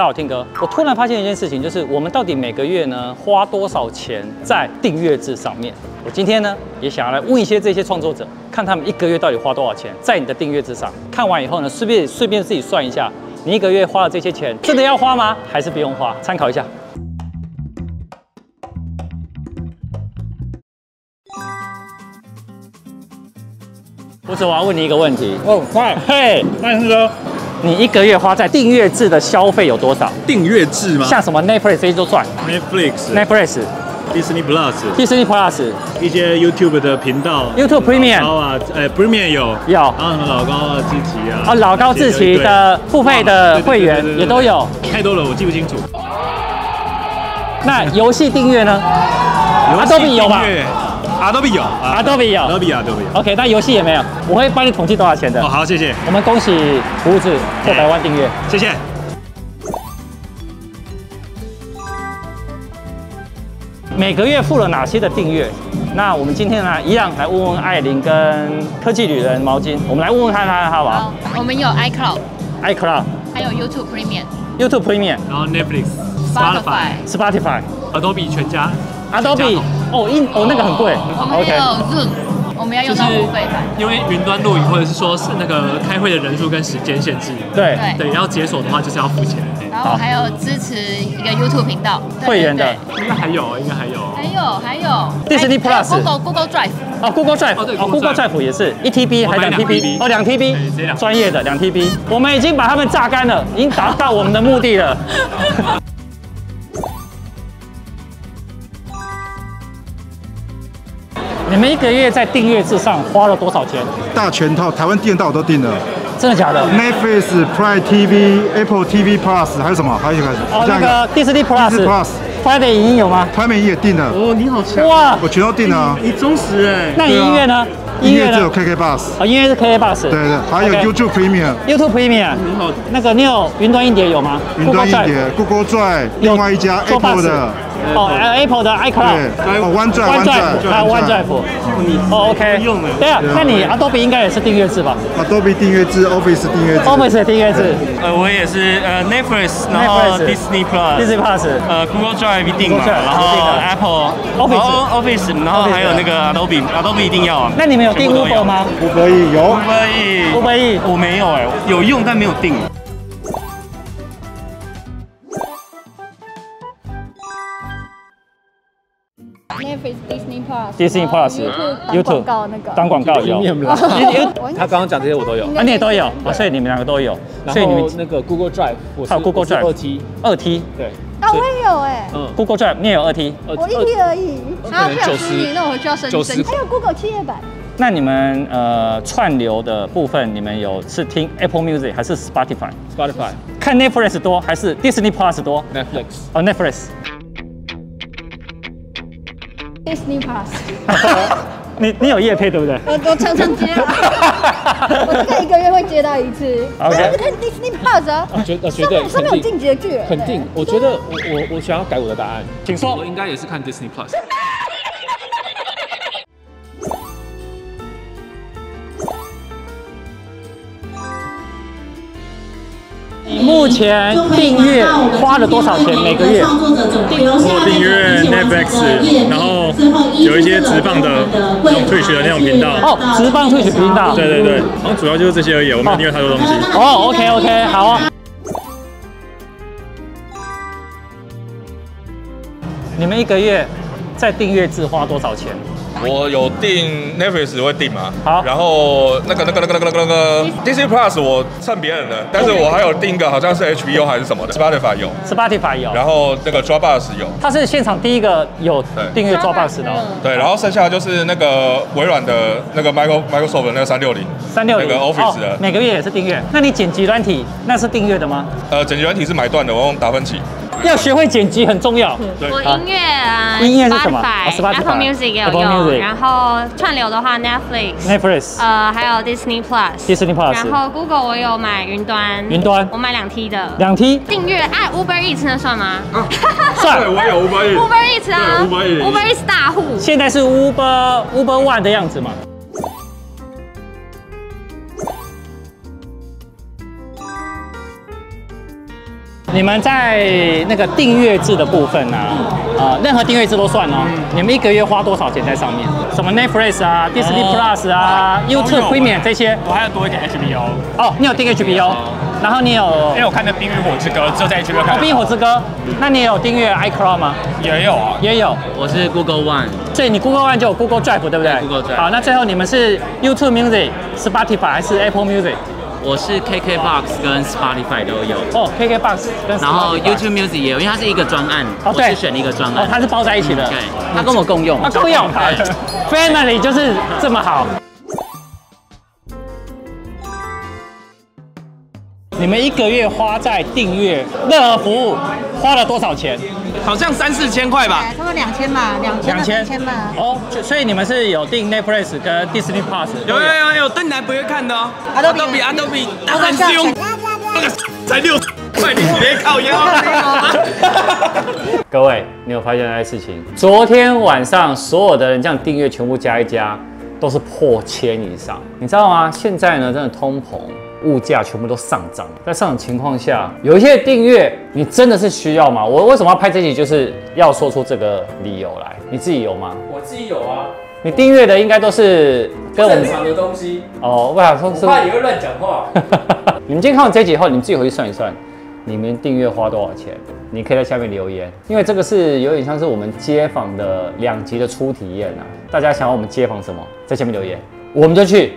大家好，听哥，我突然发现一件事情，就是我们到底每个月呢花多少钱在订阅制上面？我今天呢也想要来问一些这些创作者，看他们一个月到底花多少钱在你的订阅制上。看完以后呢，顺便顺便自己算一下，你一个月花了这些钱真的要花吗？还是不用花？参考一下。我要问你一个问题。哦，快，嘿，但是说你一个月花在订阅制的消费有多少？订阅制吗？像什么 Netflix 这些都算。Netflix、，Netflix、Disney Plus、Disney Plus、一些 YouTube 的频道。YouTube Premium 高啊，呃，Premium 有，有。然后什么老高啊、志奇啊，啊，老高志奇的付费的会员也都有。太多了，我记不清楚。那游戏订阅呢？Adobe 有吧？Adobe 有啊？Adobe 有。，Adobe Adobe 有。OK，那游戏也没有，我会帮你统计多少钱的哦，。好，谢谢，我们恭喜胡子破百万订阅。谢谢。每个月付了哪些的订阅？那我们今天呢，一样来问问艾琳跟科技女人毛巾，我们来问问看看好不好好，我们有 iCloud，？iCloud、还有 YouTube Premium、YouTube Premium、然后 Netflix、Spotify，Spotify、Adobe 全家 Adobe，哦，一哦那个很贵。我们还有 Zoom，我们要用到付费版。因为云端录影或者是说是那个开会的人数跟时间限制，对，对，要解锁的话就是要付钱。然后还有支持一个 YouTube 频道，会员的。应该还有，应该还有。还有还有。Disney Plus Google Google Drive，哦，Google Drive，哦对哦 Google，Google Drive 也是。一 TB 还两我买两 TB，TB 哦，两 TB，专业的两 TB，我们已经把他们榨干了，已经达到我们的目的了。你们一个月在订阅制上花了多少钱？大全套，台湾电道我都订了真的假的？，Netflix、Prime TV、Apple TV Plus，还有什么？还有一个，哦，那个 Disney Plus、Disney Plus Friday 影音有吗？台美也订了，哦，你好强！哇，我全都订了啊。你忠实哎。那你音乐呢？音乐只有？KK Bus，哦，音乐是 KK Bus。对对，还有 YouTube Premium、YouTube Premium。你好，那个你有云端硬碟有吗？云端硬 Google Drive 碟、Google Drive，另外一家 Apple 的，哦呃，Apple 的 iCloud，对，哦，OneDrive、还有 OneDrive，你哦，OK。对啊，那你 Adobe 应该也是订阅制吧 Adobe 订阅制、Office 订阅制。？Office 订阅制呃，我也是呃 Netflix，然后 Disney Plus。，Disney Plus，呃，Google Drive 一定嘛然后一定的 Apple、Office 然后 Office，然后还有那个 Adobe，Adobe 一定要啊。那你们有订 Google 吗？不可以有。？Uber E，Uber E 我没有哎，有用但没有订。Netflix、Disney Plus、Disney Plus 然后 YouTube 当广告那个。当广告有，他刚刚讲这些我都有，啊，你也都有，啊，所以你们两个都有，所以你们那个 Google Drive，还有 Google Drive 二 T，二 T 对，啊，我也有哎，嗯，Google Drive 你也有二 T，我一 T 而已。可能九十那我就要申九十还有 Google 企业版，那你们呃串流的部分，你们有是听 Apple Music 还是 Spotify？Spotify、看 Netflix 多还是 Disney Plus 多？Netflix，哦，Netflix。Disney Plus，你你有夜配对不对？我我常常接啊，我这个一个月会接到一次。OK 但是看 Disney Plus 啊，绝呃绝上对面上面有进击的巨人，肯定，我觉得我我我想要改我的答案，请说。我应该也是看 Disney Plus。你目前订阅花了多少钱？每个月？我订阅 Netflix，然后有一些直棒的那种退学的那种频道。哦，直棒退学频道。对对对，然后主要就是这些而已，我没有订阅太多东西。哦，OK OK，好啊。你们一个月在订阅制花多少钱？我有订 Netflix 会订吗？好。然后那个那个那个那个那个那个 Disney Plus 我蹭别人的，但是我还有订一个好像是 HBO 还是什么的，Spotify 有，Spotify 有，然后那个 Dropbox 有，它是现场第一个有对订阅 Dropbox 的哦，对，然后剩下就是那个微软的那个 Micro Microsoft 的那个三六零，三六零。那个 Office 的。每个月也是订阅。那你剪辑软体那是订阅的吗？呃，剪辑软体是买断的，我用达芬奇。要学会剪辑很重要。我音乐啊音乐是什么 Apple Music 也有用，然后串流的话 Netflix、Netflix、呃还有 Disney Plus、Disney Plus 然后 Google 我有买云端，云端我买两 T 的。两 T 订阅哎 Uber Eats 那算吗？算对，我有 Uber Eats Uber Eats 啊，Uber Eats Eats 大户。现在是 Uber Uber One 的样子嘛？你们在那个订阅制的部分呢、啊，呃，任何订阅制都算哦。你们一个月花多少钱在上面？什么 Netflix 啊、Disney Plus 啊、YouTube Premium 这些？我还要多一点 HBO，哦，你有订 HBO，然后你有因为我看的《冰与火之歌》只有在 HBO 哦看《冰与火之歌》，那你也有订阅 iCloud 吗？也有啊，也有，我是 Google One，所以你 Google One 就有 Google Drive 对不对对，Google Drive 好，那最后你们是 YouTube Music、Spotify 还是 Apple Music？我是 KKBox 跟 Spotify 都有，哦，KKBox 跟然后 YouTube Music 也有，因为它是一个专案，哦对。我是选了一个专案，，哦它是包在一起的。对，它跟我共用，它，共用对，Family 就是这么好。你们一个月花在订阅任何服务花了多少钱？好像三四千块吧。差不多两千吧，两千到三千吧。哦，就所以你们是有订 Netflix 跟 Disney Plus？有有有有，邓南不会看的哦。Adobe Adobe 当然是用那个才六块，你直接靠腰。各位，你有发现一件事情？昨天晚上所有的人这样订阅全部加一加，都是破千以上，你知道吗？现在呢，真的通膨。物价全部都上涨，在上涨情况下，有一些订阅你真的是需要吗？我为什么要拍这集？就是要说出这个理由来。你自己有吗？我自己有啊，你订阅的应该都是跟我们正常的东西，哦，我想说是我怕你会乱讲话。你们今天看完这集以后，你们自己回去算一算，你们订阅花多少钱？你可以在下面留言，因为这个是有点像是我们街访的两集的初体验啊。大家想要我们街访什么，在下面留言，我们就去。